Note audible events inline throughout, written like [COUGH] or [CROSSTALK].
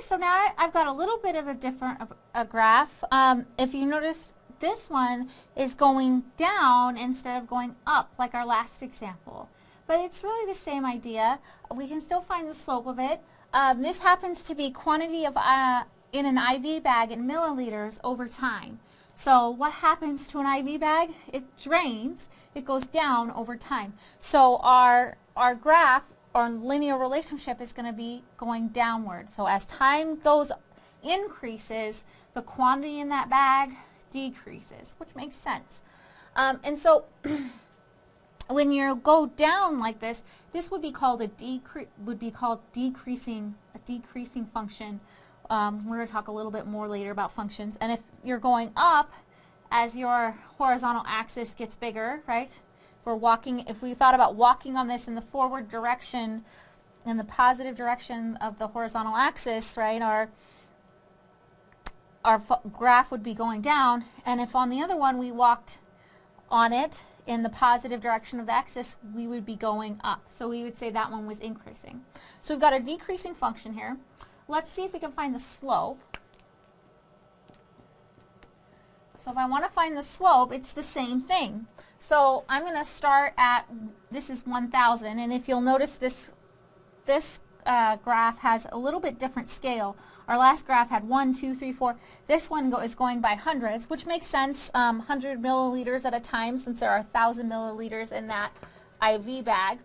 so now I've got a little bit of a different a graph. Um, if you notice, this one is going down instead of going up like our last example. But it's really the same idea. We can still find the slope of it. Um, this happens to be quantity of uh, in an IV bag in milliliters over time. So what happens to an IV bag? It drains. It goes down over time. So our, our graph or linear relationship is going to be going downward. So as time goes increases, the quantity in that bag decreases, which makes sense. Um, and so [CLEARS THROAT] when you go down like this, this would be called a decrease would be called decreasing a decreasing function. Um, we're going to talk a little bit more later about functions. And if you're going up as your horizontal axis gets bigger, right? We're walking, if we thought about walking on this in the forward direction, in the positive direction of the horizontal axis, right, our, our graph would be going down. And if on the other one we walked on it in the positive direction of the axis, we would be going up. So we would say that one was increasing. So we've got a decreasing function here. Let's see if we can find the slope. So if I want to find the slope, it's the same thing. So I'm going to start at, this is 1,000, and if you'll notice this, this uh, graph has a little bit different scale. Our last graph had 1, 2, 3, 4. This one go, is going by hundreds, which makes sense, um, 100 milliliters at a time since there are 1,000 milliliters in that IV bag.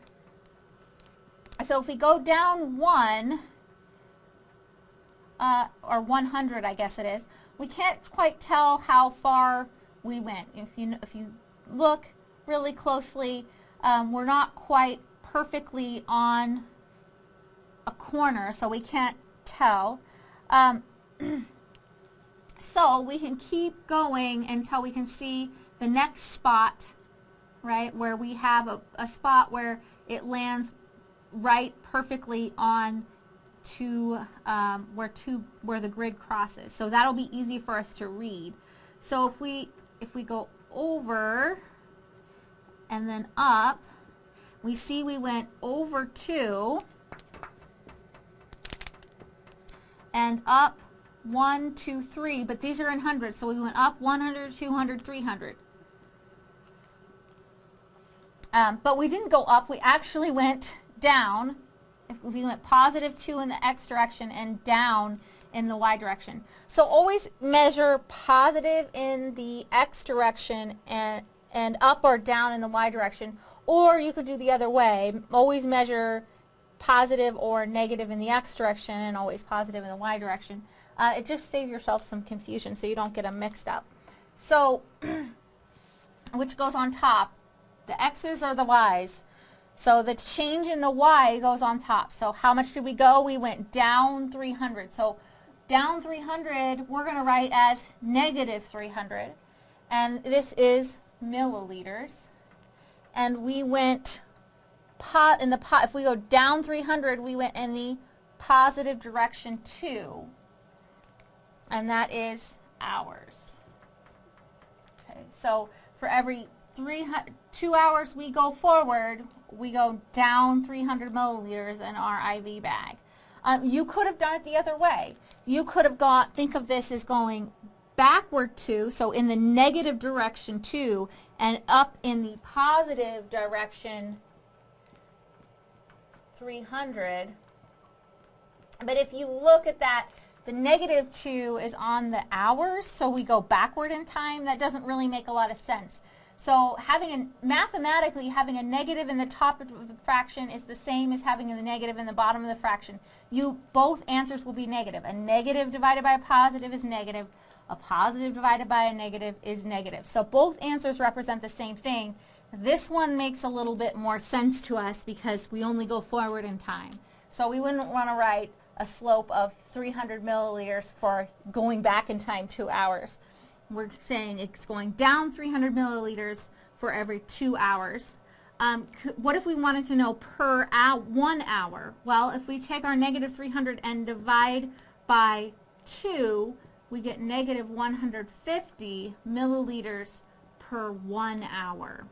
So if we go down 1, uh, or 100 I guess it is, we can't quite tell how far we went. If you, if you look really closely, um, we're not quite perfectly on a corner, so we can't tell. Um, [CLEARS THROAT] so we can keep going until we can see the next spot, right, where we have a, a spot where it lands right perfectly on to um, where to where the grid crosses. So that'll be easy for us to read. So if we if we go over and then up, we see we went over 2 and up 1, 2, 3, but these are in hundreds, so we went up 100, 200, 300. Um, but we didn't go up, we actually went down. If we went positive 2 in the x direction and down in the y direction. So always measure positive in the x direction and, and up or down in the y direction. Or you could do the other way. Always measure positive or negative in the x direction and always positive in the y direction. Uh, it just saves yourself some confusion so you don't get them mixed up. So, [CLEARS THROAT] which goes on top? The x's or the y's? So the change in the y goes on top. So how much did we go? We went down 300. So down 300, we're going to write as negative 300. And this is milliliters. And we went pot in the pot, if we go down 300, we went in the positive direction too. And that is hours. Okay, so for every three, two hours we go forward, we go down 300 milliliters in our IV bag. Um, you could have done it the other way. You could have got, think of this as going backward two, so in the negative direction two, and up in the positive direction 300. But if you look at that, the negative 2 is on the hours, so we go backward in time. That doesn't really make a lot of sense. So having a, mathematically, having a negative in the top of the fraction is the same as having a negative in the bottom of the fraction. You, both answers will be negative. A negative divided by a positive is negative. A positive divided by a negative is negative. So both answers represent the same thing. This one makes a little bit more sense to us because we only go forward in time. So we wouldn't want to write a slope of 300 milliliters for going back in time two hours we're saying it's going down 300 milliliters for every two hours. Um, what if we wanted to know per hour, one hour? Well, if we take our negative 300 and divide by 2, we get negative 150 milliliters per one hour.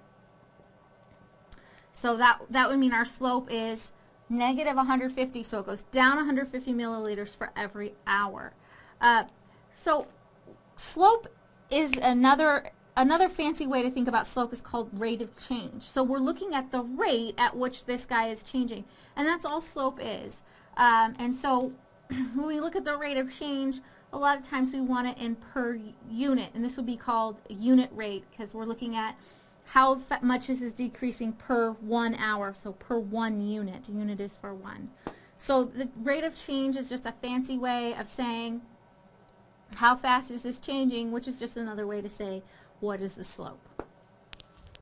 So that, that would mean our slope is negative 150, so it goes down 150 milliliters for every hour. Uh, so slope is another another fancy way to think about slope is called rate of change. So we're looking at the rate at which this guy is changing, and that's all slope is. Um, and so [CLEARS THROAT] when we look at the rate of change, a lot of times we want it in per unit, and this would be called unit rate because we're looking at how much this is decreasing per one hour, so per one unit. Unit is for one. So the rate of change is just a fancy way of saying how fast is this changing, which is just another way to say what is the slope.